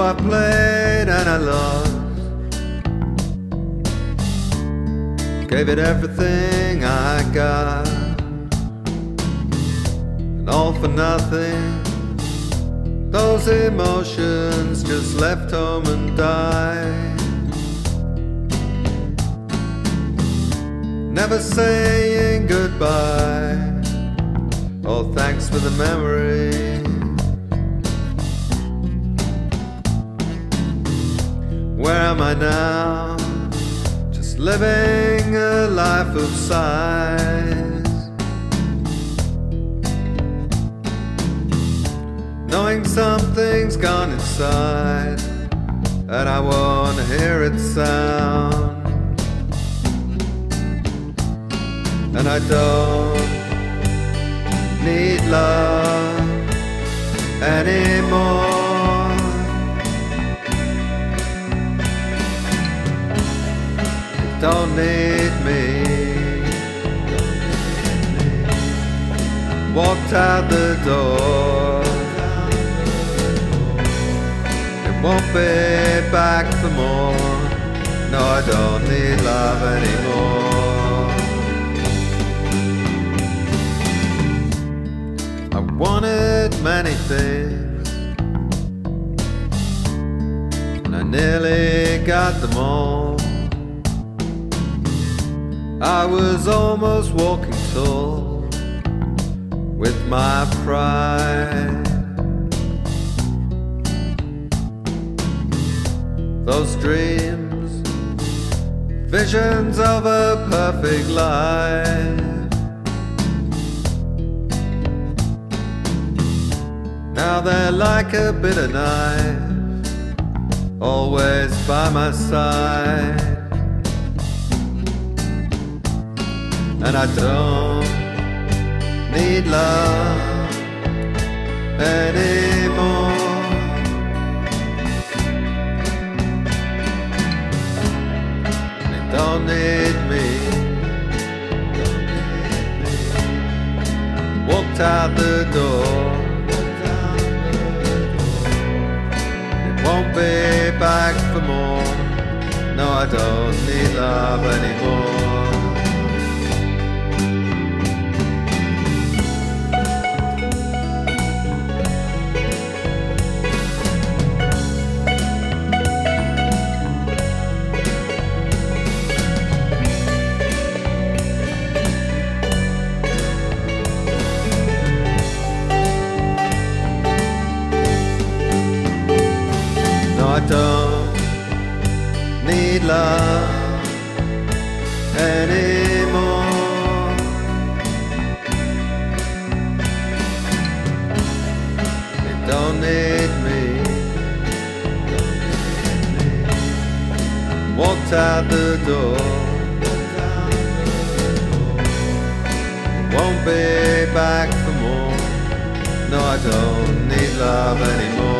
I played and I lost. Gave it everything I got. And all for nothing. Those emotions just left home and died. Never saying goodbye. Oh, thanks for the memory. Where am I now? Just living a life of sighs. Knowing something's gone inside, and I wanna hear it sound. And I don't need love don't need me. Walked out the door. It won't be back for more. No, I don't need love anymore. I wanted many things, and I nearly got them all. I was almost walking tall with my pride. Those dreams, visions of a perfect life. Now they're like a bitter knife, always by my side. And I don't need love anymore. They don't need me. Walked out the door. It won't be back for more. No, I don't need love anymore. Don't need love anymore. They don't need me. Walked out the door. Won't be back for more. No, I don't need love anymore.